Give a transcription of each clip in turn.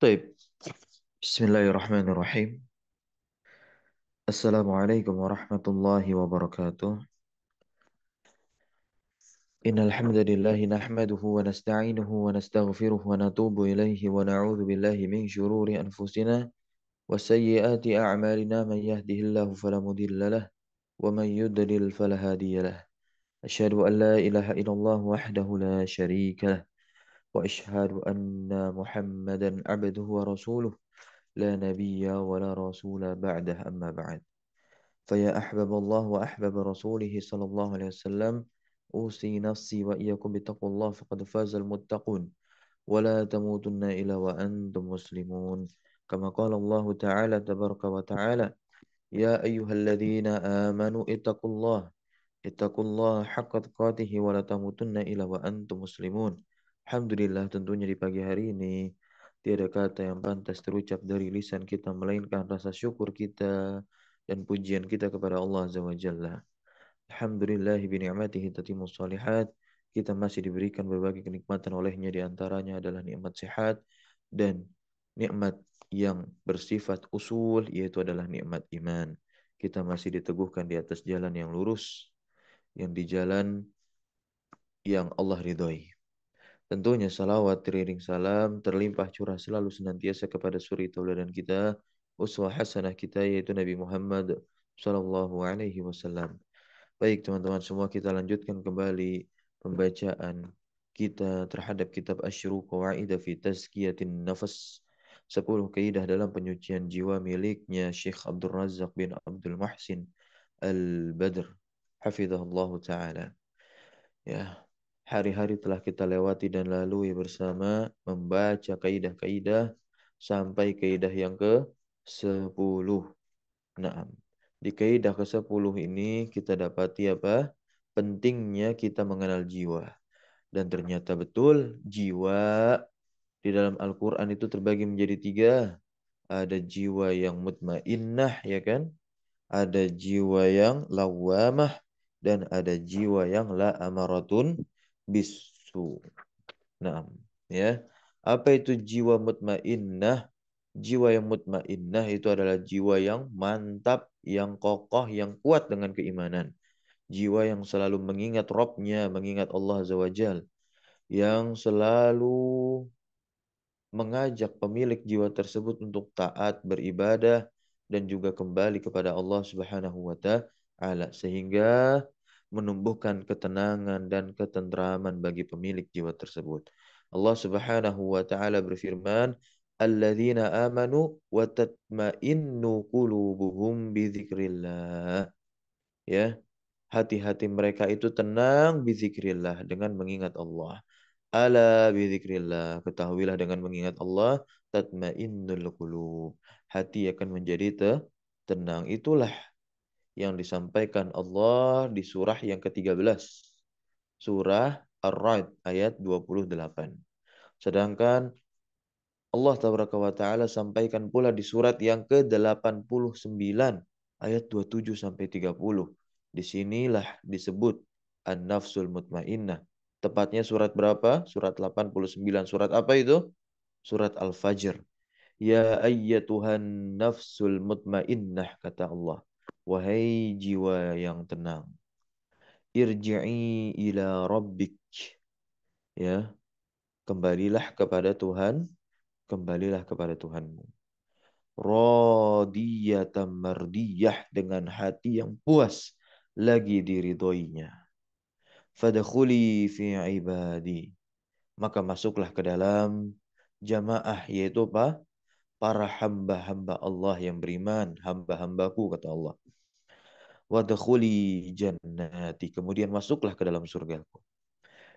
طيب بسم الله الرحمن الرحيم. السلام عليكم ورحمة الله وبركاته. إن الحمد لله نحمده ونستعينه ونستغفره ونتوب إليه ونعوذ بالله من شرور أنفسنا وسيئات أعمالنا. من يهده الله فلا مضل له ومن يضلل فلا هادي له. أشهد أن لا إله إلا الله وحده لا شريك له. وأشهد أن محمدا عبده ورسوله. لا نبي ولا رسول بعده أما بعد. فيا أحبب الله وأحبب رسوله صلى الله عليه وسلم أوصي نفسي وإياكم بتقوى الله فقد فاز المتقون. ولا تموتن إلا وأنتم مسلمون. كما قال الله تعالى تبارك وتعالى يا أيها الذين آمنوا اتقوا الله اتقوا الله حق تقاته ولا تموتن إلا وأنتم مسلمون. Alhamdulillah tentunya di pagi hari ini tiada kata yang pantas terucap dari lisan kita melainkan rasa syukur kita dan pujian kita kepada Allah Azza wa Jalla. Alhamdulillah bi ni'matihi tatimmus salihat. Kita masih diberikan berbagai kenikmatan olehnya di antaranya adalah nikmat sehat dan nikmat yang bersifat usul yaitu adalah nikmat iman. Kita masih diteguhkan di atas jalan yang lurus yang di jalan yang Allah ridhoi. Tentunya salawat, teriring salam, terlimpah curah selalu senantiasa kepada suri tauladan kita, uswah hasanah kita yaitu Nabi Muhammad sallallahu alaihi wasallam. Baik teman-teman semua kita lanjutkan kembali pembacaan kita terhadap kitab Asyru Qawaida fi Tazkiyatin Nafas 10 kaidah dalam penyucian jiwa miliknya Syekh Abdul Razak bin Abdul Muhsin Al-Badr hafizahullah taala. Ya, hari-hari telah kita lewati dan lalui bersama membaca kaidah-kaidah sampai kaidah yang ke-10. Nah, di kaidah ke-10 ini kita dapati apa? Pentingnya kita mengenal jiwa. Dan ternyata betul jiwa di dalam Al-Quran itu terbagi menjadi tiga. Ada jiwa yang mutmainnah, ya kan? Ada jiwa yang lawamah. Dan ada jiwa yang la amaratun bisu. Nah, ya. Apa itu jiwa mutmainnah? Jiwa yang mutmainnah itu adalah jiwa yang mantap, yang kokoh, yang kuat dengan keimanan. Jiwa yang selalu mengingat Robnya, mengingat Allah Azza wa. Yang selalu mengajak pemilik jiwa tersebut untuk taat, beribadah, dan juga kembali kepada Allah Subhanahu wa taala sehingga menumbuhkan ketenangan dan ketentraman bagi pemilik jiwa tersebut. Allah Subhanahu wa taala berfirman, "Alladzina amanu wa tatma'innu qulubuhum bidzikrillah." Ya. Hati-hati mereka itu tenang bizikrillah dengan mengingat Allah. Ala bizikrillah. Ketahuilah dengan mengingat Allah tatmainnul qulub. Hati akan menjadi tenang. Itulah yang disampaikan Allah di surah yang ke-13. Surah Ar-Ra'd ayat 28. Sedangkan Allah Taala sampaikan pula di surat yang ke-89 ayat 27 sampai 30. Di sinilah disebut An-Nafsul Mutmainnah. Tepatnya surat berapa? Surat 89. Surat apa itu? Surat Al-Fajr. Ya ayyatuhan nafsul mutmainnah kata Allah. Wahai jiwa yang tenang. Irji'i ila rabbik. Ya. Kembalilah kepada Tuhan. Kembalilah kepada Tuhanmu. Radiyatan mardiyah dengan hati yang puas lagi diridhoinya. Fadkhuli fi ibadi. Maka masuklah ke dalam jamaah yaitu apa? Para hamba-hamba Allah yang beriman, hamba-hambaku kata Allah wadkhuli jannati. Kemudian masuklah ke dalam surgaku.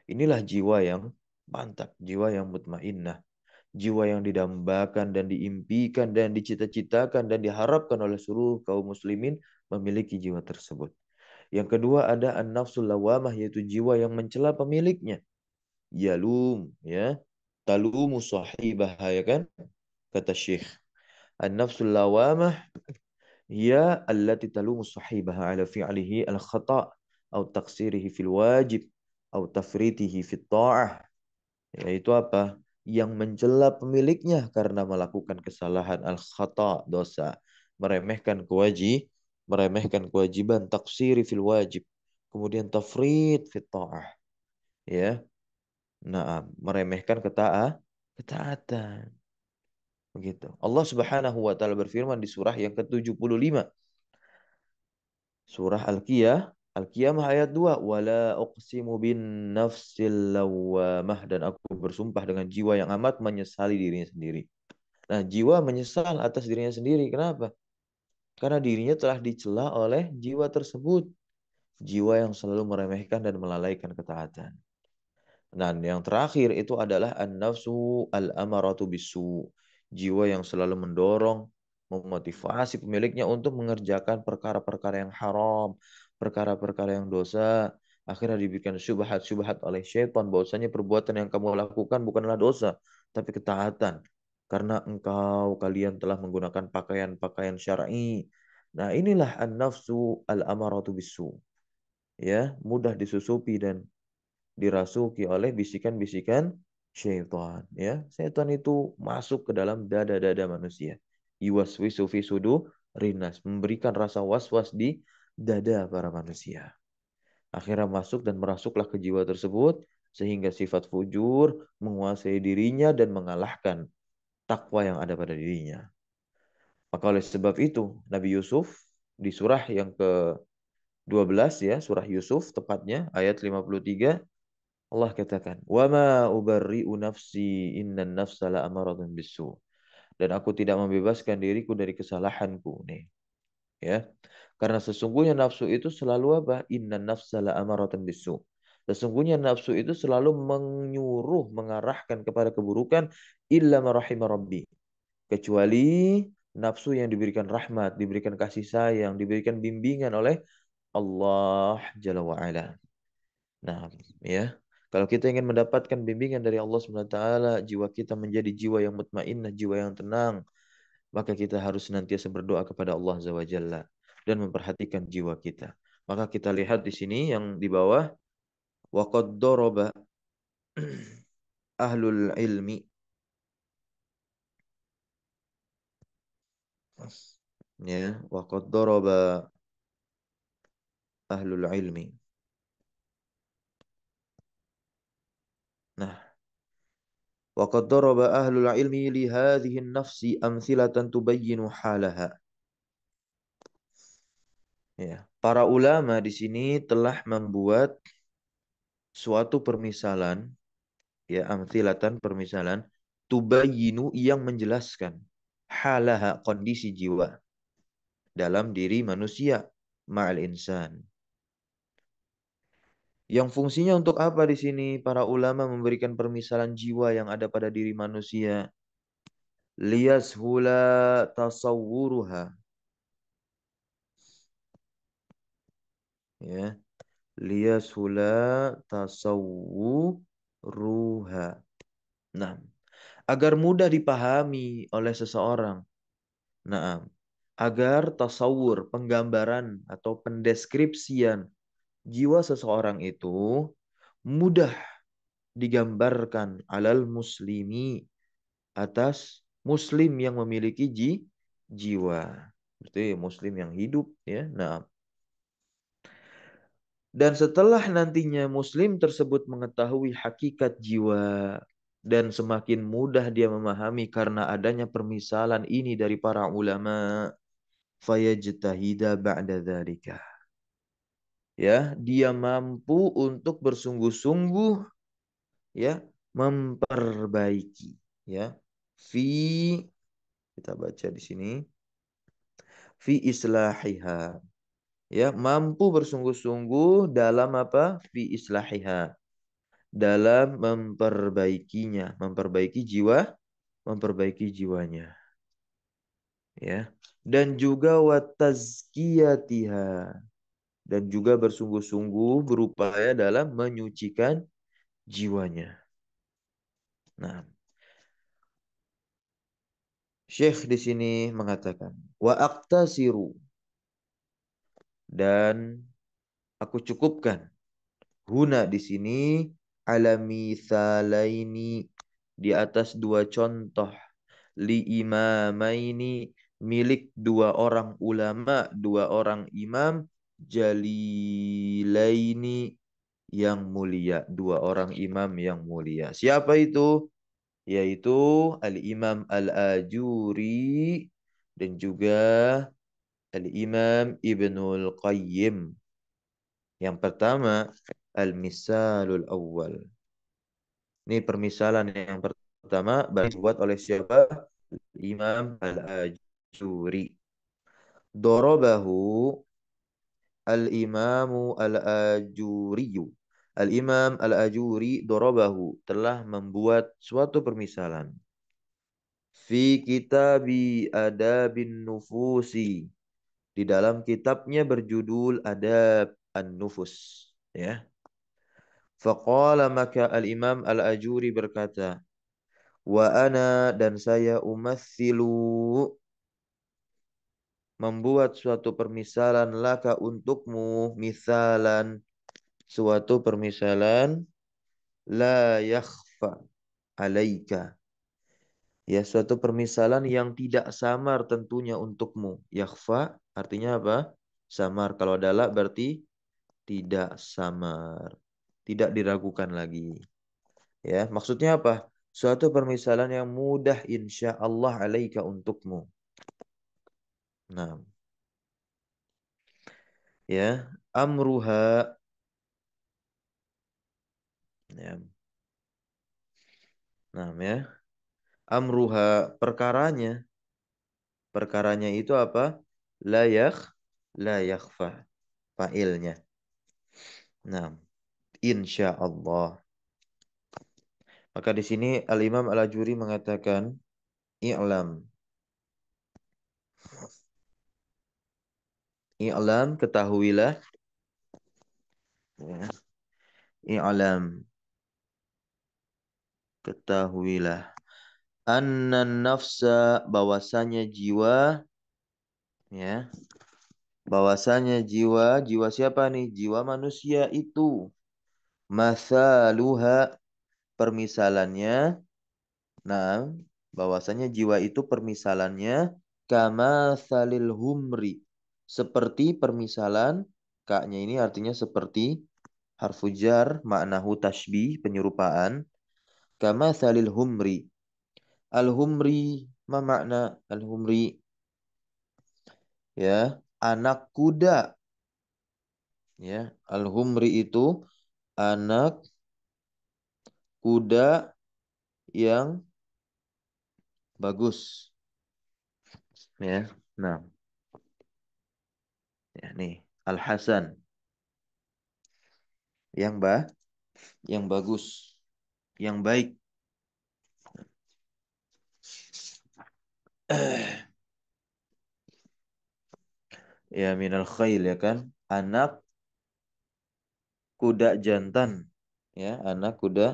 Inilah jiwa yang mantap, jiwa yang mutmainnah, jiwa yang didambakan dan diimpikan dan dicita-citakan dan diharapkan oleh seluruh kaum muslimin memiliki jiwa tersebut. Yang kedua ada an-nafsul lawamah yaitu jiwa yang mencela pemiliknya. Yalum ya. Talumu sahibah ya kan? Kata Syekh. An-nafsul lawamah hiya allati talumu sahibaha ala fi'lihi al-khata' atau taksirihi fil wajib atau tafritihi fit ta'ah yaitu apa? Yang mencela pemiliknya karena melakukan kesalahan al-khata dosa. Meremehkan kewajib meremehkan kewajiban taksiri fil wajib. Kemudian tafrid fit ta'ah. Ya. Nah meremehkan ketaat ketaatan begitu Allah Subhanahu wa taala berfirman di surah yang ke-75 surah Al-Qiyah Al-Qiyamah ayat 2 wala uqsimu bin nafsil lawamah dan aku bersumpah dengan jiwa yang amat menyesali dirinya sendiri. Nah, jiwa menyesal atas dirinya sendiri. Kenapa? Karena dirinya telah dicela oleh jiwa tersebut. Jiwa yang selalu meremehkan dan melalaikan ketaatan. Dan yang terakhir itu adalah an-nafsu al-amaratu bisu. Jiwa yang selalu mendorong, memotivasi pemiliknya untuk mengerjakan perkara-perkara yang haram, perkara-perkara yang dosa, akhirnya diberikan syubhat-syubhat oleh syaitan bahwasanya perbuatan yang kamu lakukan bukanlah dosa, tapi ketaatan. Karena engkau kalian telah menggunakan pakaian-pakaian syar'i. Nah, inilah an-nafsu al-amaratu bisu. Ya, mudah disusupi dan dirasuki oleh bisikan-bisikan syaitan, ya. Syaitan itu masuk ke dalam dada-dada manusia. Yuwaswisu sudu rinas, memberikan rasa was-was di dada para manusia. Akhirnya masuk dan merasuklah ke jiwa tersebut sehingga sifat fujur menguasai dirinya dan mengalahkan takwa yang ada pada dirinya. Maka oleh sebab itu Nabi Yusuf di surah yang ke-12 ya, surah Yusuf tepatnya ayat 53 Allah katakan, "Wa ma ubarri'u nafsi innan nafsa la amaratun bisu." Dan aku tidak membebaskan diriku dari kesalahanku nih. Ya. Karena sesungguhnya nafsu itu selalu apa? Inna nafsa la amaratan bisu. Sesungguhnya nafsu itu selalu menyuruh, mengarahkan kepada keburukan illa marahimah rabbi. Kecuali nafsu yang diberikan rahmat, diberikan kasih sayang, diberikan bimbingan oleh Allah Jalla wa'ala. Nah, ya. Kalau kita ingin mendapatkan bimbingan dari Allah SWT, jiwa kita menjadi jiwa yang mutmainnah, jiwa yang tenang, maka kita harus senantiasa berdoa kepada Allah Jalla dan memperhatikan jiwa kita. Maka kita lihat di sini yang di bawah waqad daraba ahlul ilmi ya waqad daraba ahlul ilmi Nah, daraba ahlul ilmi li hadhihi an-nafsi amthilatan tubayyinu halaha. Ya, para ulama di sini telah membuat suatu permisalan ya amthilatan permisalan tubayyinu yang menjelaskan halaha kondisi jiwa dalam diri manusia ma'al insan. Yang fungsinya untuk apa di sini? Para ulama memberikan permisalan jiwa yang ada pada diri manusia. Liyashula tasawwuruha. Ya. Liyasula tasawwuruha. Nah agar mudah dipahami oleh seseorang. Nah agar tasawur penggambaran atau pendeskripsian jiwa seseorang itu mudah digambarkan alal muslimi atas muslim yang memiliki ji, jiwa. Berarti muslim yang hidup ya. Nah, dan setelah nantinya muslim tersebut mengetahui hakikat jiwa dan semakin mudah dia memahami karena adanya permisalan ini dari para ulama fayajtahida ba'da dzalika. Ya, dia mampu untuk bersungguh-sungguh ya memperbaiki ya. Fi kita baca di sini. Fi islahiha ya mampu bersungguh-sungguh dalam apa? Fi islahiha dalam memperbaikinya memperbaiki jiwa memperbaiki jiwanya ya. Dan juga watazkiyatiha dan juga bersungguh-sungguh berupaya dalam menyucikan jiwanya. Nah Syekh di sini mengatakan wa aqtasiru. Dan aku cukupkan huna di sini alami salaini di atas dua contoh li imamaini milik dua orang ulama, dua orang imam jalilaini yang mulia, dua orang imam yang mulia. Siapa itu? Yaitu Al-Imam Al-Ajuri dan juga Al-Imam Ibnul Qayyim. Yang pertama, Al-Misalul Awal. Ini permisalan yang pertama dibuat oleh siapa? Imam Al-Ajuri. Dorobahu Al-Imamu Al-Ajuriyu. Al-Imam Al-Ajuri dorobahu telah membuat suatu permisalan. Fi kitabi adabin nufusi. Di dalam kitabnya berjudul Adab An-Nufus. Ya. Faqala maka Al-Imam Al-Ajuri berkata, Wa ana dan saya umathilu membuat suatu permisalan laka untukmu misalan. Suatu permisalan la yakhfa alaika. Ya suatu permisalan yang tidak samar tentunya untukmu. Yakhfa artinya apa? Samar. Kalau adalah berarti tidak samar. Tidak diragukan lagi. Ya maksudnya apa? Suatu permisalan yang mudah insya Allah alaika untukmu Nah. Ya, amruha ya. Nah, ya. Amruha perkaranya perkaranya itu apa? Layak layakfa fa'ilnya. Nah, insya Allah. Maka di sini Al-Imam Al-Ajuri mengatakan i'lam I'lam ketahuilah. Ya. I'lam. Ketahuilah. Anna nafsa bahwasanya jiwa ya. Bahwasanya jiwa, jiwa siapa nih? Jiwa manusia itu masaluha permisalannya nah bahwasanya jiwa itu permisalannya kama salil humri seperti permisalan kaknya ini artinya seperti harfu jar maknahu tashbih penyerupaan. Kama salil humri. Al humri ma makna al humri ya anak kuda. Ya al humri itu anak kuda yang bagus. Ya nah Ya, nih, Al Hasan. Yang ba yang bagus, yang baik. ya minal khail ya kan anak kuda jantan ya anak kuda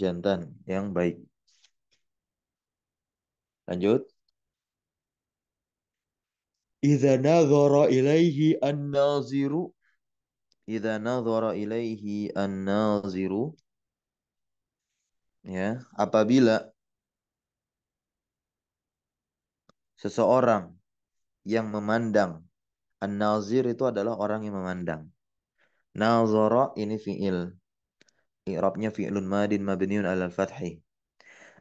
jantan yang baik lanjut Idza nadhara ilaihi an-naziru Idza nadhara ilaihi an-naziru ya, apabila seseorang yang memandang An-nazir itu adalah orang yang memandang. Nazara ini fi'il. I'rabnya fi'lun madin mabniun 'alal fathi.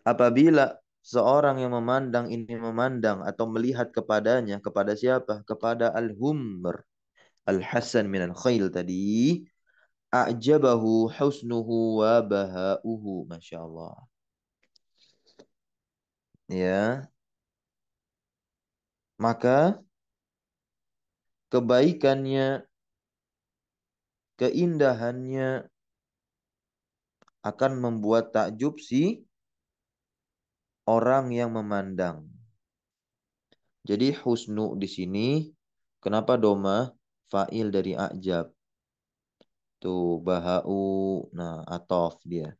Apabila seorang yang memandang ini memandang atau melihat kepadanya kepada siapa? Kepada al-humr. Al-Hasan min al-khail tadi a'jabahu husnuhu wa baha'uhu. Masya Allah. Ya. Maka kebaikannya, keindahannya akan membuat takjub si orang yang memandang. Jadi husnu di sini kenapa doma fa'il dari ajab? Tuh bahau nah atof dia.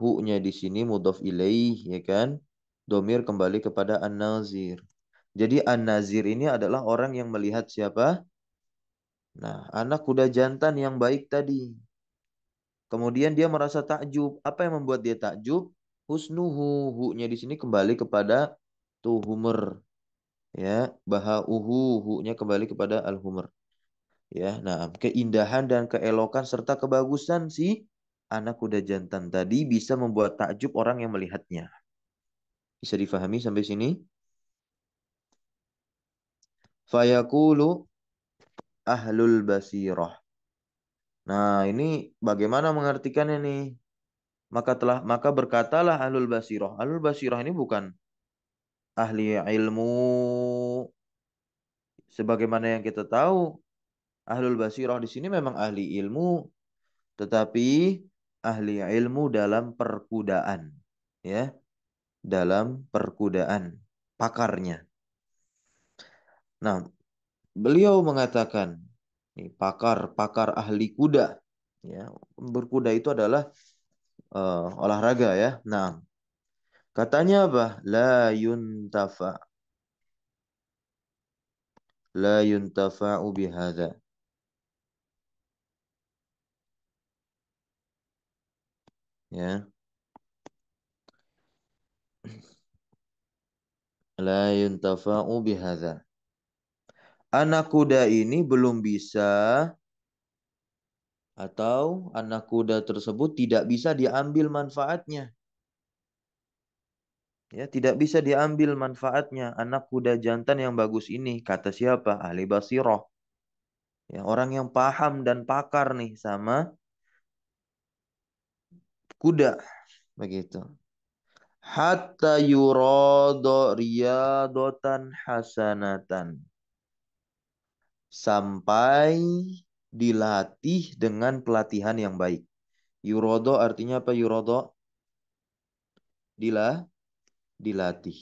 Hu-nya di sini mudhof ilaih ya kan? Domir kembali kepada an-nazir. Jadi an-nazir ini adalah orang yang melihat siapa? Nah, anak kuda jantan yang baik tadi. Kemudian dia merasa takjub. Apa yang membuat dia takjub? Husnuhu hu-nya di sini kembali kepada tuhumer ya. Bahauhu hu-nya kembali kepada al-humr ya. Nah keindahan dan keelokan serta kebagusan si anak kuda jantan tadi bisa membuat takjub orang yang melihatnya. Bisa difahami sampai sini? Fayaqulu ahlul basirah. Nah ini bagaimana mengartikannya nih maka telah maka berkatalah ahlul basirah ahlul basirah ini bukan ahli ilmu. Sebagaimana yang kita tahu ahlul basirah di sini memang ahli ilmu tetapi ahli ilmu dalam perkudaan ya. Dalam perkudaan pakarnya. Nah beliau mengatakan ini pakar pakar ahli kuda ya. Berkuda itu adalah uh, olahraga ya nah Katanya apa? La yuntafa. La yuntafa'u bihadha. Ya. La yuntafa'u bihadha. Anak kuda ini belum bisa atau anak kuda tersebut tidak bisa diambil manfaatnya. Ya, tidak bisa diambil manfaatnya anak kuda jantan yang bagus ini. Kata siapa? Ahli basiroh. Ya, orang yang paham dan pakar nih sama kuda. Begitu. Hatta yurado riyadotan hasanatan. Sampai dilatih dengan pelatihan yang baik. Yurodo artinya apa yurodo? Dilah dilatih.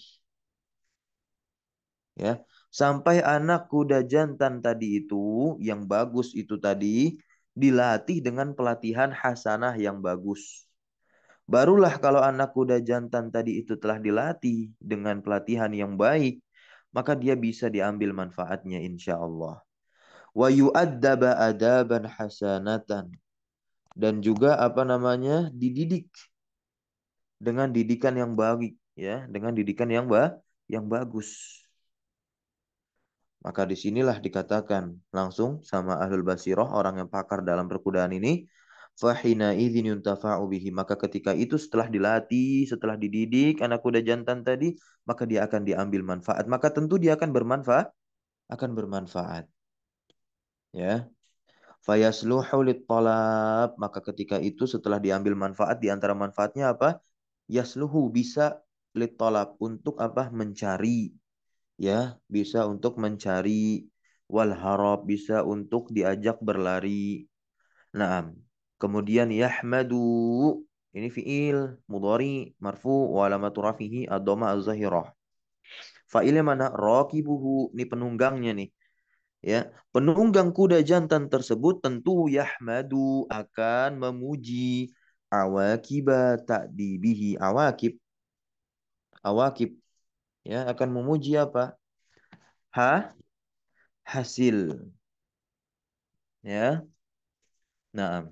Ya, sampai anak kuda jantan tadi itu yang bagus itu tadi dilatih dengan pelatihan hasanah yang bagus. Barulah kalau anak kuda jantan tadi itu telah dilatih dengan pelatihan yang baik, maka dia bisa diambil manfaatnya insya Allah. Wa yu'addaba adaban hasanatan. Dan juga apa namanya? Dididik. Dengan didikan yang baik ya. Dengan didikan yang ba yang bagus. Maka di sinilah dikatakan langsung sama ahlul basiroh orang yang pakar dalam perkudaan ini fahina idzin yuntafa'u bihi. Maka ketika itu setelah dilatih setelah dididik anak kuda jantan tadi maka dia akan diambil manfaat. Maka tentu dia akan bermanfaat akan bermanfaat ya. Fayasluhu talab maka ketika itu setelah diambil manfaat di antara manfaatnya apa? Yasluhu bisa litolab untuk apa? Mencari. Ya bisa untuk mencari. Wal harab bisa untuk diajak berlari. Nah kemudian yahmadu. Ini fiil mudhari marfu wa alamatu rafihi ad-dhamma az-zahirah. Fa'ilnya mana? Raqibuhu ini penunggangnya nih ya penunggang kuda jantan tersebut tentu yahmadu akan memuji awakiba ta'dibihi awakib. Awakib ya akan memuji apa? Ha? Hasil. Ya. Nah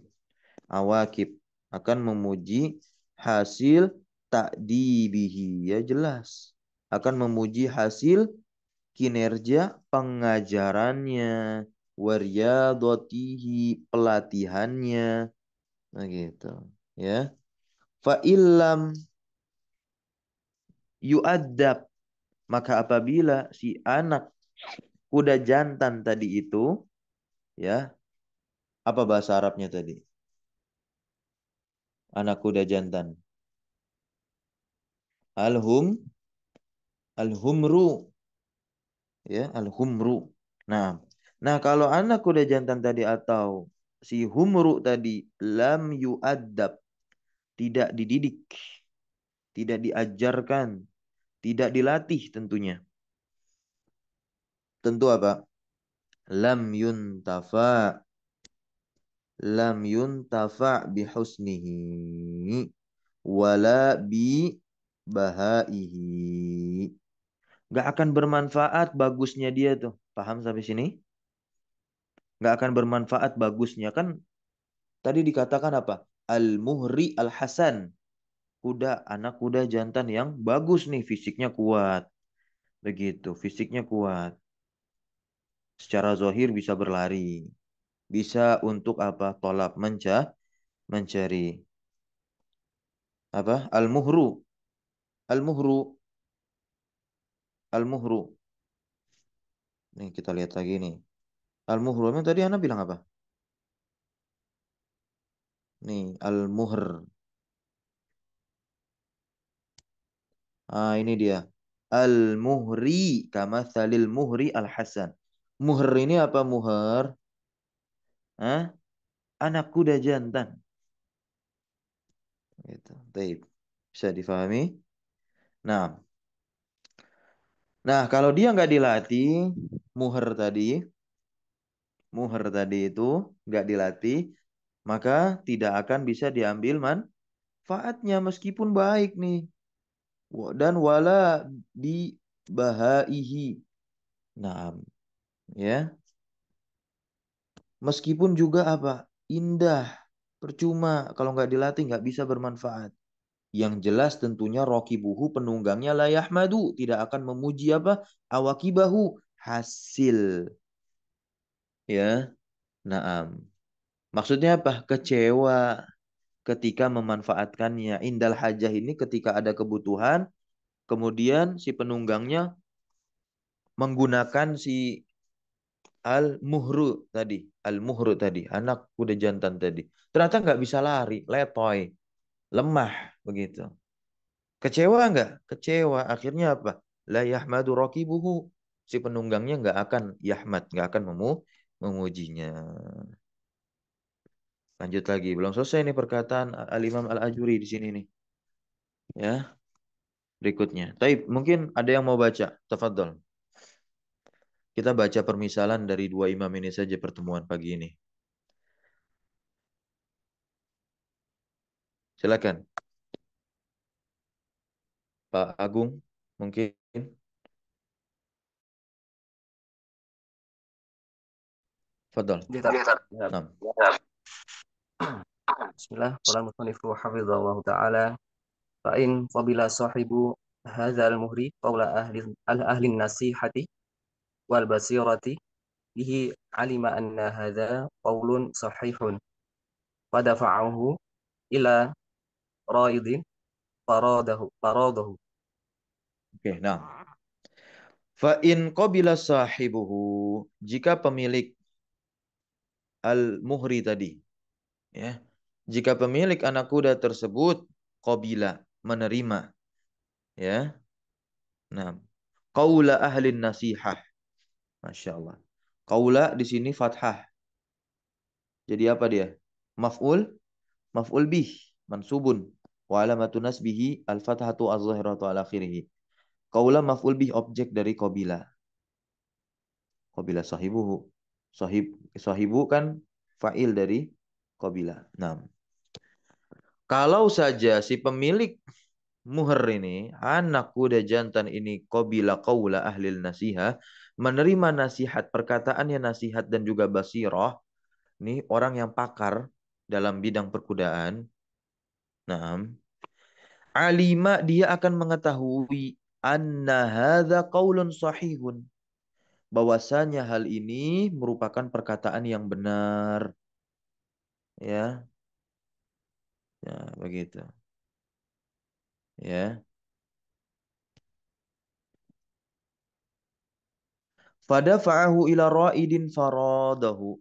awakib akan memuji hasil takdibihi ya jelas. Akan memuji hasil kinerja pengajarannya waryadotihi pelatihannya nah gitu ya fa illam yu'addab. Maka apabila si anak kuda jantan tadi itu ya apa bahasa Arabnya tadi? Anak kuda jantan. Alhum alhumru ya alhumru. Nah, nah kalau anak kuda jantan tadi atau si humru tadi lam yu'addab tidak dididik, tidak diajarkan, tidak dilatih tentunya. Tentu apa? Lam yuntafa. Lam yuntafa bihusnihi. Wala bi bahaihi. Gak akan bermanfaat bagusnya dia tuh. Paham sampai sini? Gak akan bermanfaat bagusnya. Kan tadi dikatakan apa? Al-muhri al-hasan. kuda, anak kuda jantan yang bagus nih, fisiknya kuat. Begitu, fisiknya kuat. Secara zohir bisa berlari. Bisa untuk apa? Tolap mencah, mencari. Apa? Al-muhru. Al-muhru. Al-muhru. Nih kita lihat lagi nih. Al-muhru. Emang tadi Ana bilang apa? Nih, al-muhr. Ah, ini dia. Al-muhri kama salil muhri al-hasan. Muhr ini apa muhr? Hah? Anak kuda jantan. Gitu. Taib. Bisa difahami? Nah. Nah, kalau dia nggak dilatih, muhr tadi, muhr tadi itu nggak dilatih, maka tidak akan bisa diambil manfaatnya meskipun baik nih. Dan wala di bahaihi. Nah, ya. Meskipun juga apa? Indah. Percuma kalau nggak dilatih nggak bisa bermanfaat. Yang jelas tentunya roki buhu penunggangnya layah madu tidak akan memuji apa? Awakibahu hasil. Ya naam. Maksudnya apa? Kecewa ketika memanfaatkannya. Indal hajah ini ketika ada kebutuhan kemudian si penunggangnya menggunakan si al muhru tadi. Al muhru tadi anak kuda jantan tadi. Ternyata nggak bisa lari letoy lemah begitu. Kecewa nggak? Kecewa. Akhirnya apa? La yahmadu rakibuhu. Si penunggangnya nggak akan yahmad nggak akan memu memujinya. Lanjut lagi. Belum selesai nih perkataan al Imam al Ajuri di sini nih. Ya berikutnya. Taib mungkin ada yang mau baca? Tafadhol. Kita baca permisalan dari dua imam ini saja pertemuan pagi ini. Silakan. Pak Agung, mungkin. Fadal. Nah. Bismillah. Qala hafizallahu ta'ala. Fa'in qabila sahibu hadzal muhri qawla ahli ahli nasihati wal basirati bihi alima anna hadza qaulun sahihun fadafa'ahu ila raidin faradahu faradahu Oke, nah. Fa in qabila sahibuhu jika pemilik al-muhri tadi ya. Jika pemilik anak kuda tersebut qabila menerima ya. Nah, qaula ahli nasihah Masya Allah. Di sini fathah. Jadi apa dia? Maf'ul, maf'ul bih, mansubun. Wa alamatu nasbihi al-fathatu az-zahiratu ala akhirih. Kaula maf'ul bih objek dari qabila. Qabila sahibuhu. Sahib sahibu kan fa'il dari qabila. Nah. Kalau saja si pemilik muher ini, anak kuda jantan ini qabila qaula ahlil nasihah, menerima nasihat, perkataannya nasihat dan juga basiroh, nih orang yang pakar dalam bidang perkudaan. Nah, alima dia akan mengetahui anna hadza qaulun sahihun. Bahwasanya hal ini merupakan perkataan yang benar. Ya. Ya, begitu. Ya. Fadafa'ahu ila ra'idin faradahu.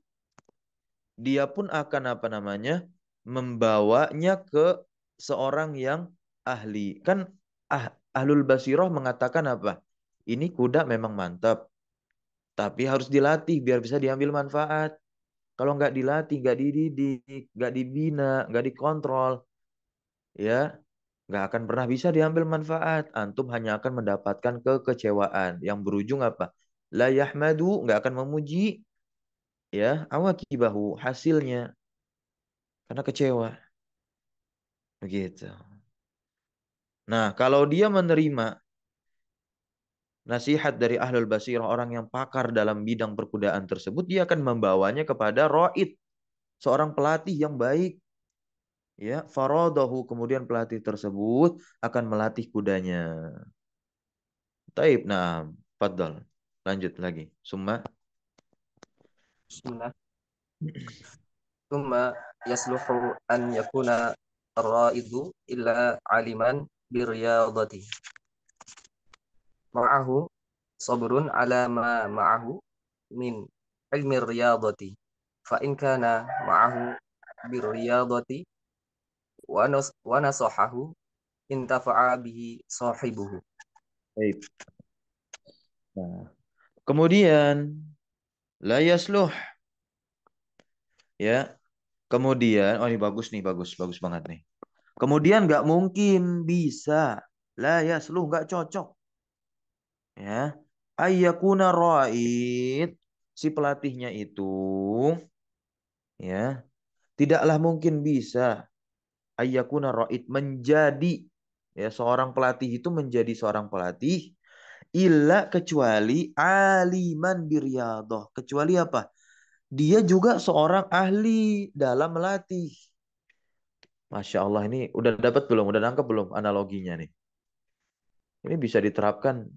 Dia pun akan apa namanya? membawanya ke seorang yang ahli. Kan ah, ahlul basirah mengatakan apa? Ini kuda memang mantap. Tapi harus dilatih biar bisa diambil manfaat. Kalau nggak dilatih, nggak dididik, nggak dibina, nggak dikontrol, ya nggak akan pernah bisa diambil manfaat. Antum hanya akan mendapatkan kekecewaan yang berujung apa? la yahmadu nggak akan memuji ya awakibahu hasilnya karena kecewa begitu nah kalau dia menerima nasihat dari ahlul basirah orang yang pakar dalam bidang perkudaan tersebut dia akan membawanya kepada roid seorang pelatih yang baik ya faradahu kemudian pelatih tersebut akan melatih kudanya. Taib, nah, fadal. Lanjut lagi. Summa. Bismillah. Thumma yasluhu an yakuna ar-raidu illa aliman biriyadati. Ma'ahu sabrun ala ma ma'ahu min ilmi riyadati. Fa in kana ma'ahu biriyadati wa nasahahu intafa'a bihi sahibuhu. Baik. Nah, kemudian la yasluh ya. Kemudian oh ini bagus nih, bagus, bagus banget nih. Kemudian nggak mungkin bisa la yasluh nggak cocok. Ya. Ayyakuna ra'id si pelatihnya itu ya tidaklah mungkin bisa ayyakuna ra'id menjadi ya seorang pelatih itu menjadi seorang pelatih illa kecuali aliman biryadah. Kecuali apa? Dia juga seorang ahli dalam melatih. Masya Allah ini udah dapat belum? Udah nangkep belum analoginya nih? Ini bisa diterapkan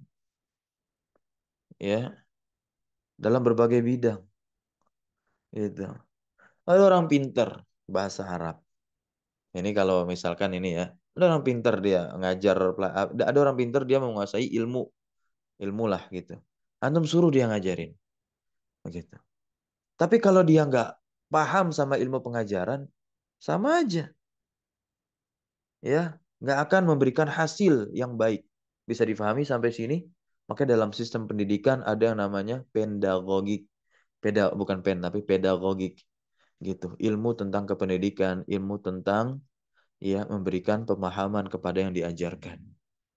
ya dalam berbagai bidang. Gitu. Ada orang pinter bahasa Arab. Ini kalau misalkan ini ya, ada orang pinter dia ngajar, ada orang pinter dia menguasai ilmu ilmu lah gitu. Antum suruh dia ngajarin. Begitu. Tapi kalau dia nggak paham sama ilmu pengajaran, sama aja. Ya, nggak akan memberikan hasil yang baik. Bisa difahami sampai sini? Maka dalam sistem pendidikan ada yang namanya pedagogik. Peda bukan pen tapi pedagogik. Gitu. Ilmu tentang kependidikan, ilmu tentang ya memberikan pemahaman kepada yang diajarkan.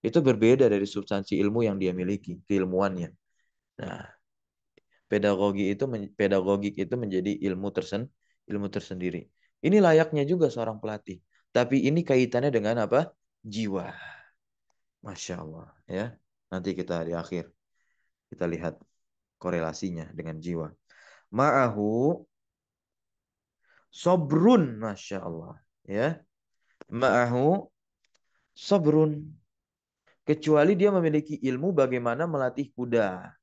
Itu berbeda dari substansi ilmu yang dia miliki, keilmuannya. Nah, pedagogi itu pedagogik itu menjadi ilmu tersen ilmu tersendiri. Ini layaknya juga seorang pelatih. Tapi ini kaitannya dengan apa? Jiwa. Masya Allah. Ya, nanti kita di akhir kita lihat korelasinya dengan jiwa. Ma'ahu sobrun, masya Allah. Ya, ma'ahu sobrun kecuali dia memiliki ilmu bagaimana melatih kuda.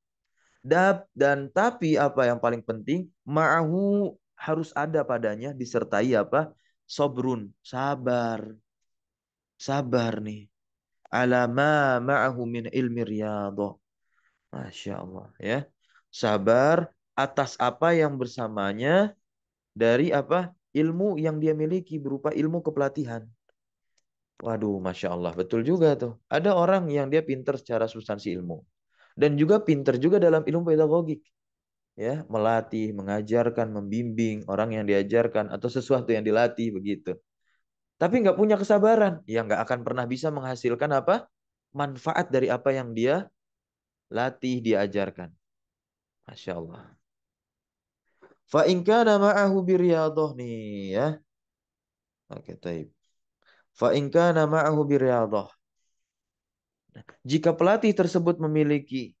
Dan tapi apa yang paling penting, ma'ahu harus ada padanya disertai apa? Sobrun, sabar. Sabar nih. Alama ma'ahu min ilmi riyadhah. Masya Allah ya. Sabar atas apa yang bersamanya dari apa? Ilmu yang dia miliki berupa ilmu kepelatihan. Waduh, Masya Allah. Betul juga tuh. Ada orang yang dia pinter secara substansi ilmu. Dan juga pinter juga dalam ilmu pedagogik. Ya, melatih, mengajarkan, membimbing orang yang diajarkan atau sesuatu yang dilatih begitu. Tapi nggak punya kesabaran, ya nggak akan pernah bisa menghasilkan apa manfaat dari apa yang dia latih, diajarkan. Masya Allah. Fa kana ma'ahu nih ya. Oke, taib. Fa in ma'ahu biryadah. Jika pelatih tersebut memiliki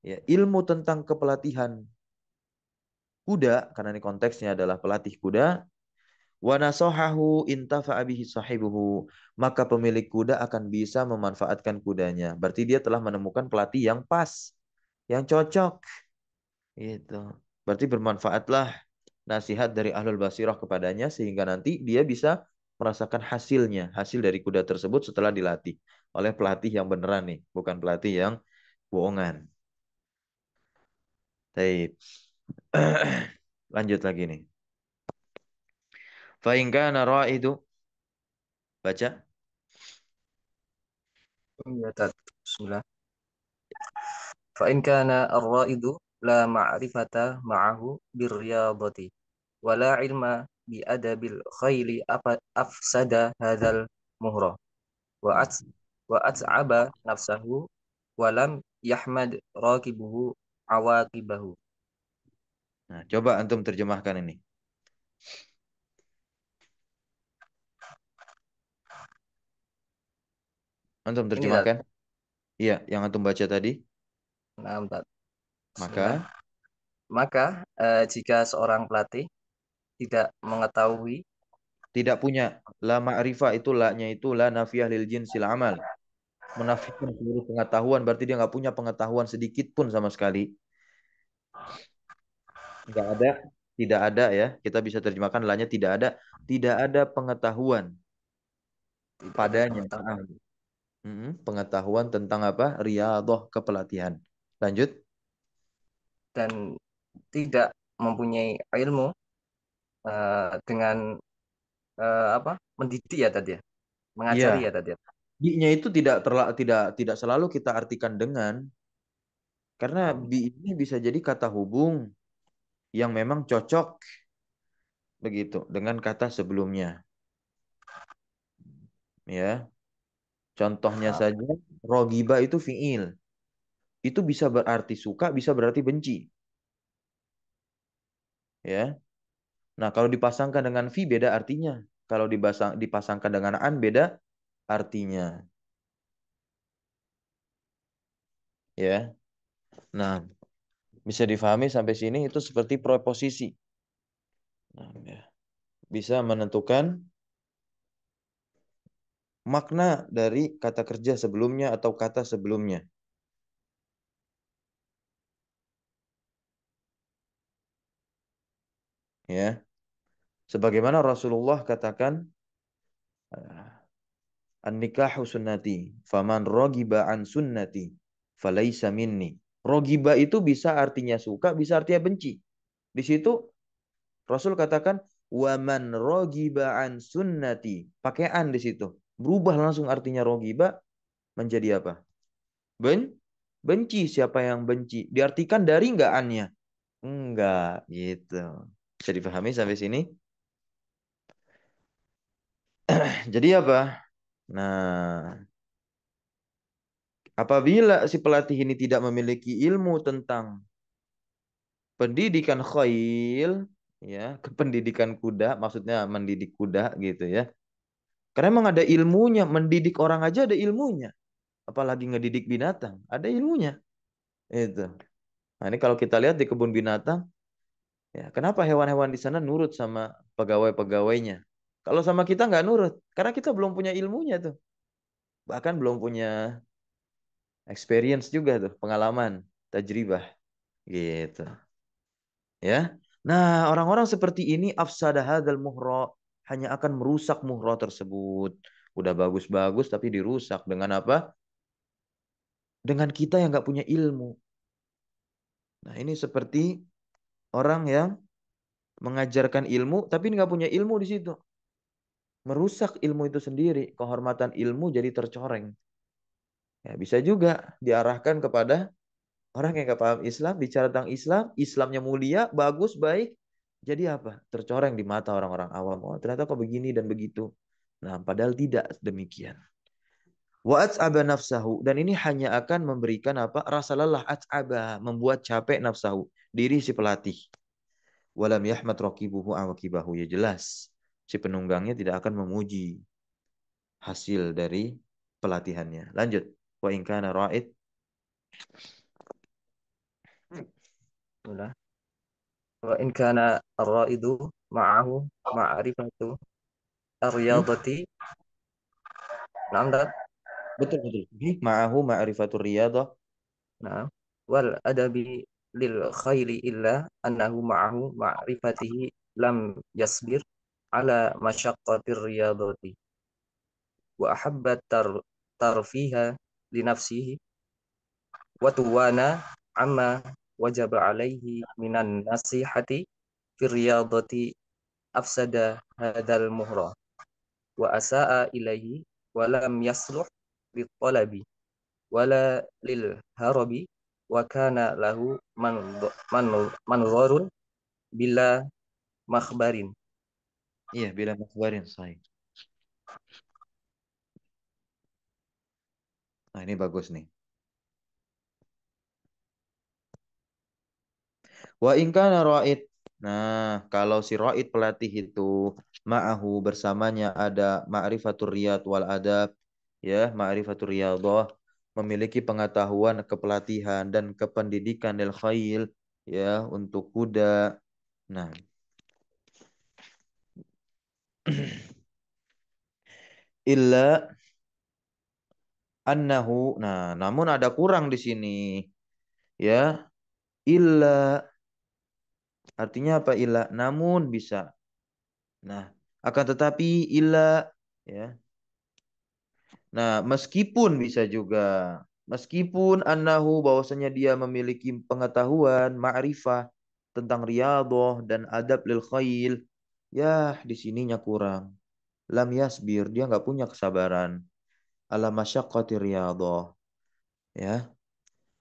ya, ilmu tentang kepelatihan kuda, karena ini konteksnya adalah pelatih kuda, wa nasahahu intafa'a bihi sahibuhu, maka pemilik kuda akan bisa memanfaatkan kudanya. Berarti dia telah menemukan pelatih yang pas, yang cocok. Gitu. Berarti bermanfaatlah nasihat dari ahlul basirah kepadanya sehingga nanti dia bisa merasakan hasilnya, hasil dari kuda tersebut setelah dilatih oleh pelatih yang beneran nih, bukan pelatih yang bohongan. Baik. Lanjut lagi nih. Fa'in kana itu baca. Ya, Bismillah. Fa'in kana ar-ra'idu la ma'rifata ma'ahu birriyadati wala ilma bi adabil khayli afsada hadzal muhra wa wa at'aba nafsahu wa lam yahmad rakibuhu awaqibahu. Nah, coba antum terjemahkan ini. Antum terjemahkan? Iya, yang antum baca tadi. Nah, Maka maka eh, jika seorang pelatih tidak mengetahui Tidak punya. La ma'rifah itu la-nya itu la nafiyah lil jinsil amal. Menafikan seluruh pengetahuan berarti dia nggak punya pengetahuan sedikit pun sama sekali. Nggak ada, tidak ada ya. Kita bisa terjemahkan la-nya tidak ada, tidak ada pengetahuan padanya. pengetahuan. Tentang apa? Riyadhah kepelatihan. Lanjut. dan tidak mempunyai ilmu eh, dengan eh, apa mendidik ya tadi ya mengajari Iya. ya tadi ya Bi-nya itu tidak terla, tidak tidak selalu kita artikan dengan karena Nah, bi ini bisa jadi kata hubung yang memang cocok begitu dengan kata sebelumnya. Ya. Contohnya nah, saja rogiba itu fiil. Itu bisa berarti suka, bisa berarti benci. Ya. Nah, kalau dipasangkan dengan fi beda artinya. Kalau dipasang, dipasangkan dengan an beda artinya. Ya. Nah, bisa difahami sampai sini itu seperti preposisi. Nah, ya. Bisa menentukan makna dari kata kerja sebelumnya atau kata sebelumnya. Ya. Sebagaimana Rasulullah katakan An-nikahu sunnati, faman rogiba an sunnati, falaisa minni. Rogiba itu bisa artinya suka, bisa artinya benci. Di situ Rasul katakan, waman rogiba an sunnati. Pakai an di situ. Berubah langsung artinya rogiba menjadi apa? Ben, benci siapa yang benci. Diartikan dari enggak annya? Enggak, gitu. Bisa dipahami sampai sini? Jadi apa? Nah, apabila si pelatih ini tidak memiliki ilmu tentang pendidikan khail, ya, kependidikan kuda, maksudnya mendidik kuda gitu ya. Karena emang ada ilmunya, mendidik orang aja ada ilmunya. Apalagi ngedidik binatang, ada ilmunya. Itu. Nah, ini kalau kita lihat di kebun binatang, ya, kenapa hewan-hewan di sana nurut sama pegawai-pegawainya? Kalau sama kita nggak nurut, karena kita belum punya ilmunya tuh. Bahkan belum punya experience juga tuh, pengalaman, tajribah gitu. Ya. Nah, orang-orang seperti ini afsada hadzal muhra hanya akan merusak muhra tersebut. Udah bagus-bagus tapi dirusak dengan apa? Dengan kita yang nggak punya ilmu. Nah, ini seperti orang yang mengajarkan ilmu tapi nggak punya ilmu di situ. Merusak ilmu itu sendiri, kehormatan ilmu jadi tercoreng. Ya, bisa juga diarahkan kepada orang yang nggak paham Islam, bicara tentang Islam, Islamnya mulia, bagus, baik. Jadi apa? Tercoreng di mata orang-orang awam. Oh, ternyata kok begini dan begitu. Nah, padahal tidak demikian. Wa at'aba nafsahu dan ini hanya akan memberikan apa? rasa lelah at'aba, membuat capek nafsahu, diri si pelatih. Walam yahmad raqibuhu awakibahu ya jelas. Si penunggangnya tidak akan memuji hasil dari pelatihannya. Lanjut. Wa in kana ra'id wa in kana ar-raidu ma'ahu ma'rifatu ar-riyadati na'am Betul betul. Ma'ahu ma'rifatur riyadah. na'am wal adabi lil khairi illa annahu ma'ahu ma'rifatihi lam yasbir ala masyaqqatir riyadati wa ahabba tar tarfiha li nafsihi wa tuwana amma wajaba alaihi minan nasihati fi riyadati afsada hadzal muhra wa asaa ilaihi wa lam yasluh lit talabi wala lil harabi wa kana lahu man man manzarun bila makhbarin Iya, bila makhbarin sahih. Nah, ini bagus nih. Wa in kana ra'id. Nah, kalau si ra'id pelatih itu ma'ahu bersamanya ada ma'rifatur riyad wal adab, ya, ma'rifatur riyadah, memiliki pengetahuan kepelatihan dan kependidikan del khail, ya, untuk kuda. Nah, illa annahu. Nah, namun ada kurang di sini. Ya, illa artinya apa illa? Namun bisa. Nah, akan tetapi illa ya. Nah, meskipun bisa juga meskipun annahu bahwasanya dia memiliki pengetahuan, ma'rifah tentang riyadhah dan adab lil khail, ya di sininya kurang. Lam yasbir, dia nggak punya kesabaran. Ala masyaqqati riyadhah. Ya,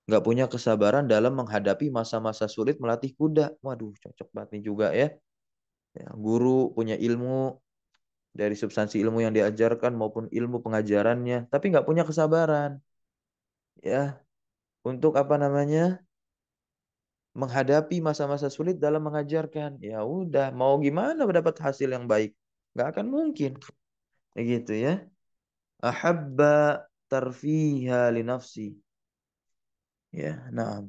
nggak punya kesabaran dalam menghadapi masa-masa sulit melatih kuda. Waduh, cocok banget nih juga ya. ya guru punya ilmu dari substansi ilmu yang diajarkan maupun ilmu pengajarannya, tapi nggak punya kesabaran. Ya, untuk apa namanya? Menghadapi masa-masa sulit dalam mengajarkan. Ya udah, mau gimana mendapat hasil yang baik? Nggak akan mungkin. Begitu ya. Ahabba tarfiha li nafsi. Ya, nah.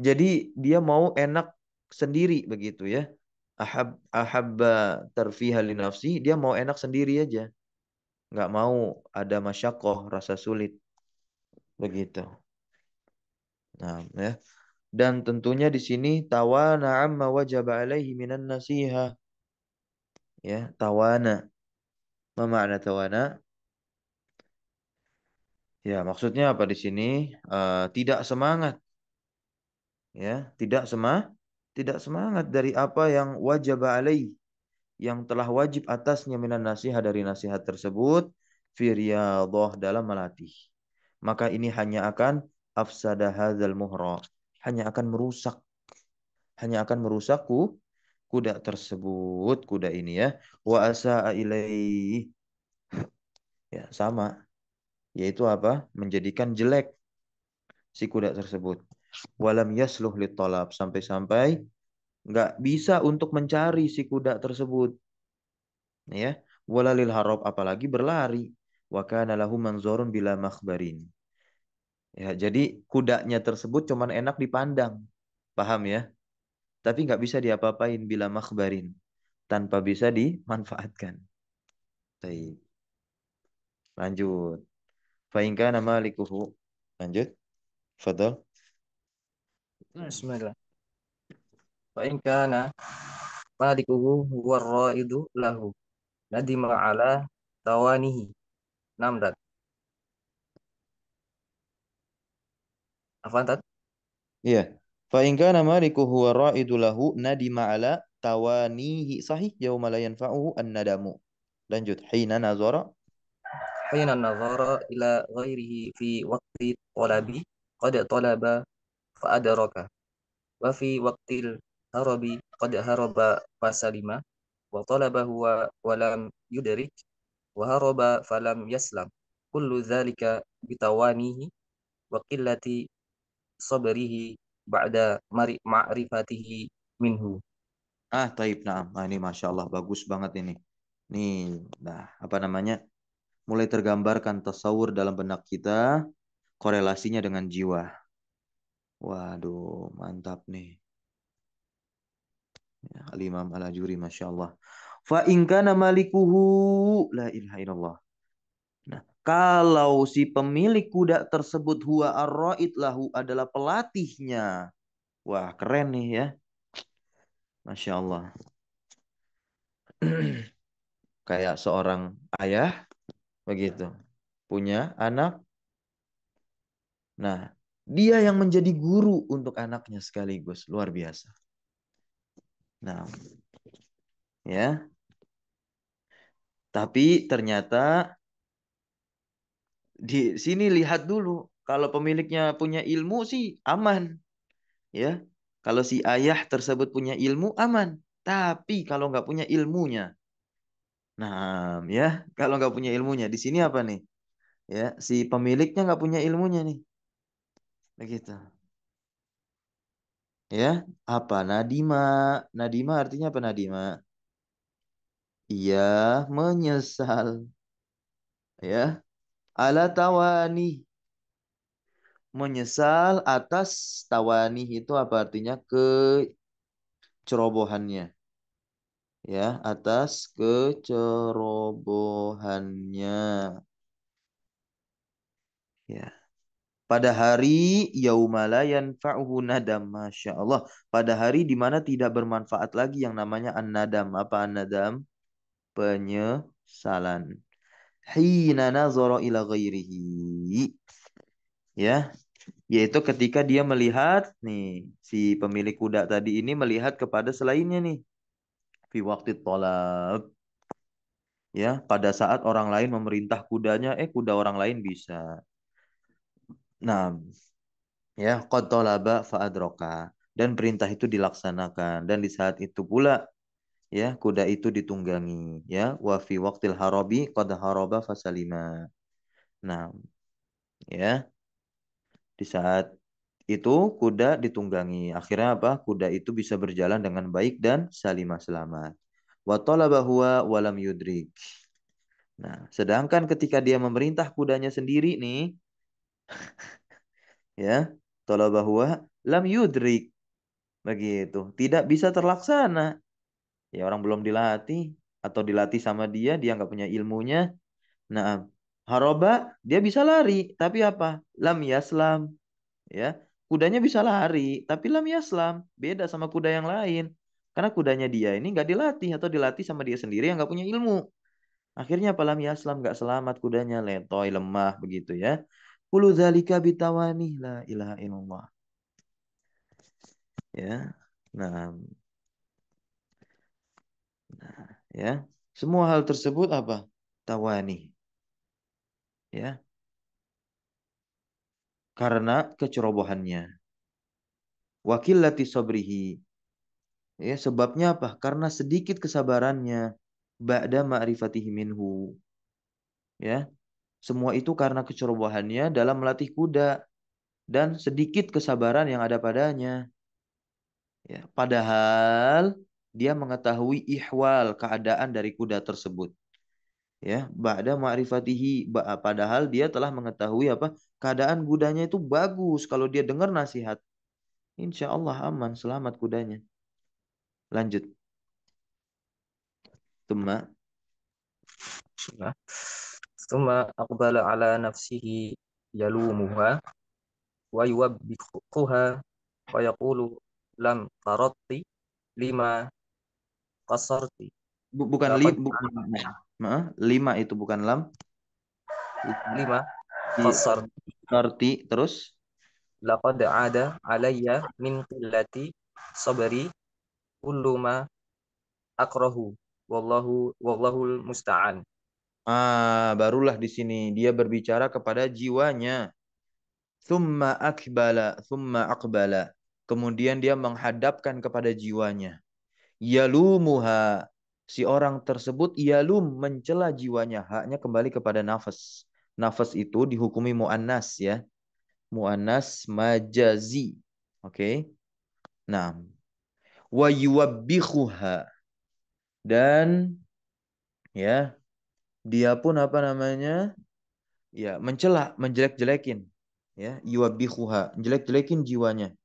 Jadi dia mau enak sendiri begitu ya. Ahab ahabba tarfiha li nafsi, dia mau enak sendiri aja. Nggak mau ada masyakoh, rasa sulit. Begitu. Nah, ya. Dan tentunya di sini tawana amma wajaba alaihi minan nasiha. Ya, tawana. Apa makna tawana? Ya, maksudnya apa di sini? Uh, tidak semangat. Ya, tidak sema tidak semangat dari apa yang wajib alaihi yang telah wajib atasnya minan nasihat dari nasihat tersebut fi dalam melatih. Maka ini hanya akan afsada hadzal muhra, hanya akan merusak hanya akan merusakku kuda tersebut, kuda ini ya. Wa asa ilaihi ya sama yaitu apa? menjadikan jelek si kuda tersebut. Walam yasluh litolab sampai-sampai nggak bisa untuk mencari si kuda tersebut. Ya, walalil harab apalagi berlari. Wa kana lahu manzurun bila makhbarin. Ya, jadi kudanya tersebut cuman enak dipandang. Paham ya? Tapi nggak bisa diapa-apain bila makhbarin. Tanpa bisa dimanfaatkan. Baik. Lanjut. Fa'inka nama likuhu. Lanjut. Fadal. Bismillah. Fa in kana malikuhu huwa raidu lahu nadima ala tawanihi. Namdat. Tat? Iya. Fa in kana maliku huwa ra'idu lahu nadima ala tawanihi sahih yauma la yanfa'uhu an-nadamu. Lanjut. Hina nazara Hina nazara ila ghairihi fi waqti talabi qad talaba fa adraka. Wa fi waqtil harabi qad haraba fasalima wa talaba huwa wa lam yudrik wa haraba falam yaslam. Kullu dhalika bitawanihi wa qillati sabrihi ba'da ma'rifatihi minhu. Ah, taib, nah. nah ini Masya Allah, bagus banget ini. Nih, nah, apa namanya? Mulai tergambarkan tasawur dalam benak kita, korelasinya dengan jiwa. Waduh, mantap nih. Ya, Al-Imam Al-Ajuri, Masya Allah. Fa inkana malikuhu, la ilaha illallah. Nah, kalau si pemilik kuda tersebut huwa ar lahu adalah pelatihnya. Wah, keren nih ya. Masya Allah. Kayak seorang ayah begitu. Punya anak. Nah, dia yang menjadi guru untuk anaknya sekaligus. Luar biasa. Nah, ya. Tapi ternyata di sini lihat dulu kalau pemiliknya punya ilmu sih aman. Ya. Kalau si ayah tersebut punya ilmu aman. Tapi kalau nggak punya ilmunya, nah ya kalau nggak punya ilmunya di sini apa nih? Ya si pemiliknya nggak punya ilmunya nih. Begitu. Ya, apa Nadima? Nadima artinya apa Nadima? Ia menyesal. Ya, ala tawani. Menyesal atas tawani itu apa artinya? Kecerobohannya. ya atas kecerobohannya. Ya. Pada hari yaumala yanfa'uhu nadam. Masya Allah. Pada hari di mana tidak bermanfaat lagi yang namanya an-nadam. Apa an-nadam? Penyesalan. Hina nazara ila ghairihi. Ya. Yaitu ketika dia melihat nih si pemilik kuda tadi ini melihat kepada selainnya nih. Fi waktu tolab. Ya, pada saat orang lain memerintah kudanya, eh kuda orang lain bisa. Nah, ya qad talaba fa'adroka dan perintah itu dilaksanakan dan di saat itu pula ya kuda itu ditunggangi ya. Wa fi waqtil harabi qad haraba fasalima. Nah ya. Di saat itu kuda ditunggangi. Akhirnya apa? Kuda itu bisa berjalan dengan baik dan salimah selamat. Wa talaba huwa walam yudrik. Nah sedangkan ketika dia memerintah kudanya sendiri nih ya talaba huwa lam yudrik. Begitu. Tidak bisa terlaksana ya orang belum dilatih atau dilatih sama dia dia nggak punya ilmunya. Nah haroba dia bisa lari tapi apa? Lam yaslam ya. Kudanya bisa lari tapi lam yaslam. Beda sama kuda yang lain. Karena kudanya dia ini nggak dilatih atau dilatih sama dia sendiri yang nggak punya ilmu. Akhirnya apa? Lam yaslam nggak selamat kudanya. Letoy lemah begitu ya. Kulu zalika bitawani la ilaha illallah. Ya. Nah. Nah, ya. Semua hal tersebut apa? Tawani. Ya. Karena kecerobohannya. Wakillati sabrihi. Ya, sebabnya apa? Karena sedikit kesabarannya. Ba'da ma'rifatihi minhu. Ya. Semua itu karena kecerobohannya dalam melatih kuda dan sedikit kesabaran yang ada padanya. Ya, padahal dia mengetahui ihwal keadaan dari kuda tersebut. Ya, ba'da ma'rifatihi padahal dia telah mengetahui apa? keadaan kudanya itu bagus kalau dia dengar nasihat. Insya Allah aman, selamat kudanya. Lanjut. Tuma. Tuma akbala ala nafsihi yalumuha wa yuwabbiquha wa yaqulu lam taratti lima Qassarti. Bukan li, gitu? bukan lima. Ya. lima itu bukan lam. Lima. Kasarti. terus. Laqad ada alayya min qillati sabri kullu ma akrahu wallahu wallahu musta'an. Ah, barulah di sini dia berbicara kepada jiwanya. Thumma akbala, thumma akbala. Kemudian dia menghadapkan kepada jiwanya. Yalumuha. Si orang tersebut yalum mencela jiwanya. Haknya kembali kepada nafas. Nafas itu dihukumi mu'annas ya. Mu'annas majazi. Oke. Okay. Nah. Wa yuwabbihuha. Dan ya dia pun apa namanya ya mencela menjelek-jelekin ya yuwabihuha jelek-jelekin jiwanya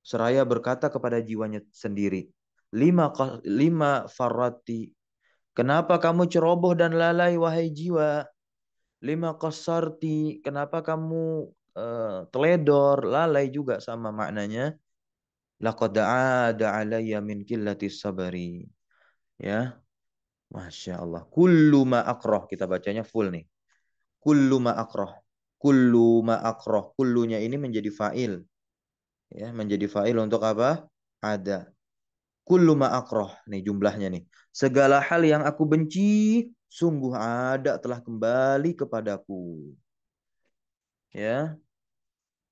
seraya berkata kepada jiwanya sendiri lima lima farati kenapa kamu ceroboh dan lalai wahai jiwa lima kasarti kenapa kamu uh, teledor lalai juga sama maknanya laqad ada alayya min qillati sabari ya Masya Allah. Kullu ma akroh. Kita bacanya full nih. Kullu ma akroh. Kullu ma akroh. Kullunya ini menjadi fa'il. Ya, menjadi fa'il untuk apa? Ada. Kullu akroh. Nih jumlahnya nih. Segala hal yang aku benci, sungguh ada telah kembali kepadaku. Ya.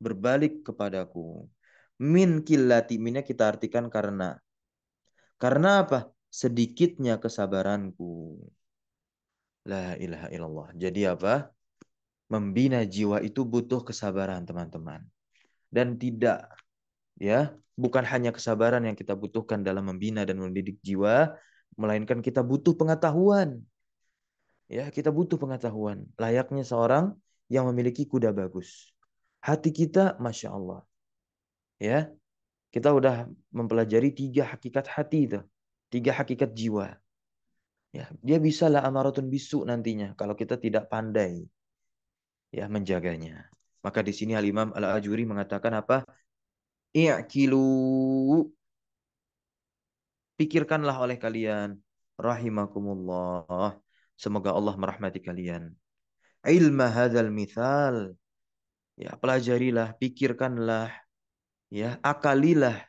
Berbalik kepadaku. Min killati. Minnya kita artikan karena. Karena apa? sedikitnya kesabaranku. La ilaha illallah. Jadi apa? Membina jiwa itu butuh kesabaran, teman-teman. Dan tidak ya, bukan hanya kesabaran yang kita butuhkan dalam membina dan mendidik jiwa, melainkan kita butuh pengetahuan. Ya, kita butuh pengetahuan. Layaknya seorang yang memiliki kuda bagus. Hati kita, masya Allah. Ya, kita udah mempelajari tiga hakikat hati itu Tiga hakikat jiwa. Ya, dia bisa lah amaratun bisu nantinya kalau kita tidak pandai ya menjaganya. Maka di sini Al Imam Al Ajuri mengatakan apa? I'kilu pikirkanlah oleh kalian rahimakumullah. Semoga Allah merahmati kalian. Ilma hadzal mithal. Ya, pelajarilah, pikirkanlah, ya, akalilah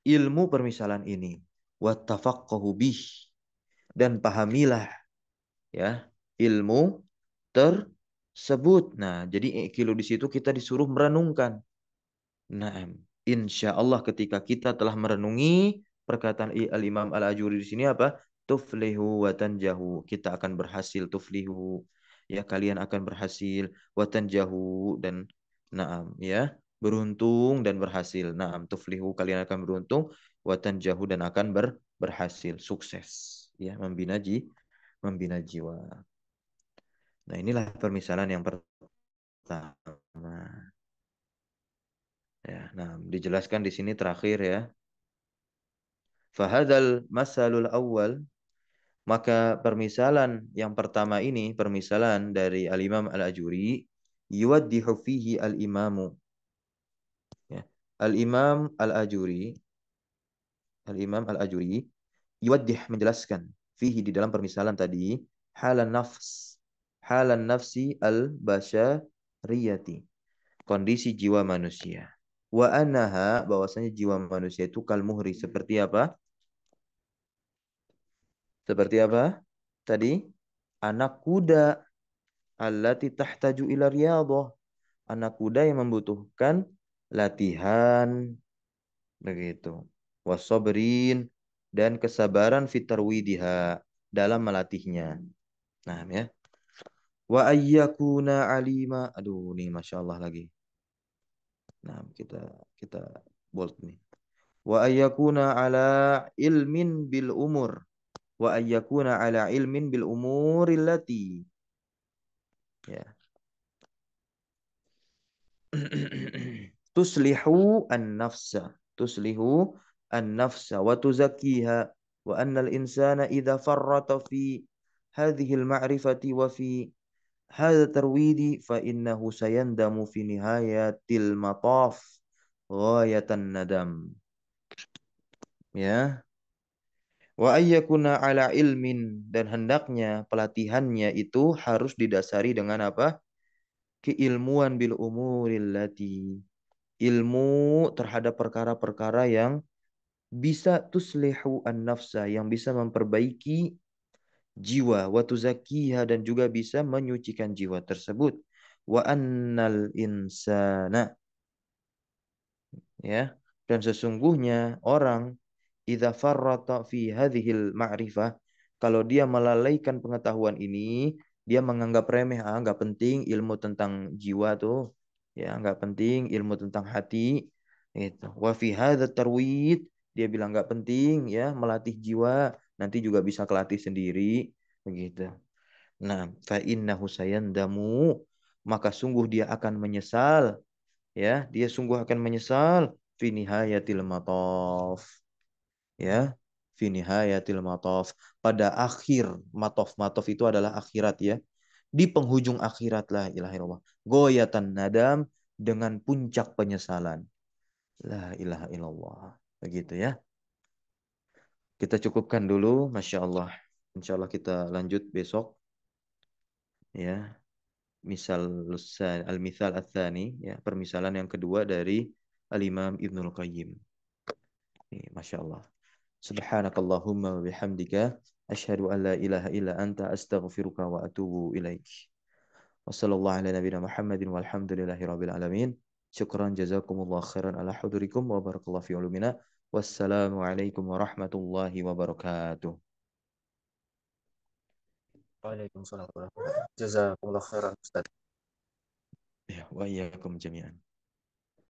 ilmu permisalan ini. Wattafaqahu bih. Dan pahamilah ya ilmu tersebut. Nah, jadi kilo di situ kita disuruh merenungkan. Nah, insya Allah ketika kita telah merenungi perkataan Al-Imam Al-Ajuri di sini apa? Tuflihu wa tanjahu. Kita akan berhasil tuflihu. Ya, kalian akan berhasil wa tanjahu dan naam ya, beruntung dan berhasil. Naam tuflihu kalian akan beruntung wa tanjahu dan akan ber, berhasil, sukses. Ya, membina ji, membina jiwa. Nah, inilah permisalan yang pertama. Ya, nah dijelaskan di sini terakhir ya. Fahadal masalul awal maka permisalan yang pertama ini permisalan dari Al-Imam Al-Ajuri yuwaddihu fihi al-imamu ya. Al-Imam Al-Ajuri Al-Imam Al-Ajuri yuwaddih menjelaskan fihi di dalam permisalan tadi halan nafs halan nafsi al-basyariyati kondisi jiwa manusia wa anaha bahwasanya jiwa manusia itu kal muhri seperti apa seperti apa? Tadi anak kuda allati tahtaju ila riyadhah. Anak kuda yang membutuhkan latihan begitu. Wasobrin dan kesabaran fitarwidiha dalam melatihnya. Nah, ya. Wa ayyakuna alima. Aduh, nih Masya Allah lagi. Nah, kita kita bold nih. Wa ayyakuna ala ilmin bil umur. Wa ayyakuna ala ilmin bil umuril lati ya. Tuslihu an-nafsa. Tuslihu an-nafsa. Wa tuzakkiha. Wa anna al-insana idza farrata fi hadhihi al-ma'rifati wa fi hadha tarwidi fa innahu sayandamu fi nihayatil mataf ghayatan nadam ya Wa ayyakuna ala ilmin dan hendaknya pelatihannya itu harus didasari dengan apa? Keilmuan bil umuril lati. Ilmu terhadap perkara-perkara yang bisa tuslihu an nafsa yang bisa memperbaiki jiwa wa tuzakiha dan juga bisa menyucikan jiwa tersebut. Wa annal insana ya. Dan sesungguhnya orang idza farrata fi hadhil ma'rifah kalau dia melalaikan pengetahuan ini dia menganggap remeh ah nggak penting ilmu tentang jiwa tuh ya nggak penting ilmu tentang hati itu wa fi hadza tarwid dia bilang nggak penting ya melatih jiwa nanti juga bisa kelatih sendiri. Begitu. Nah fa innahu sayandamu maka sungguh dia akan menyesal ya. Dia sungguh akan menyesal. Fi nihayatil ya. Fi nihayatil pada akhir mataf mataf itu adalah akhirat ya. Di penghujung akhirat lah ilaha goyatan nadam dengan puncak penyesalan. La ilaha illallah. Begitu ya kita cukupkan dulu masya Allah insya Allah kita lanjut besok ya misal al misal athani ya permisalan yang kedua dari al Imam Ibnul Qayyim Masya Allah Subhanakallahumma wa bihamdika asyhadu an la ilaha illa anta astaghfiruka wa atubu ilaik. Wassallallahu ala nabiyina Muhammadin walhamdulillahi rabbil alamin. Syukran jazakumullah khairan ala hudurikum wa barakallahu fi ulumina. Wassalamu alaikum warahmatullahi wabarakatuh. Waalaikumsalam warahmatullahi wabarakatuh. Jazakumullah khairan Ustaz. Ya, wa iyyakum jami'an.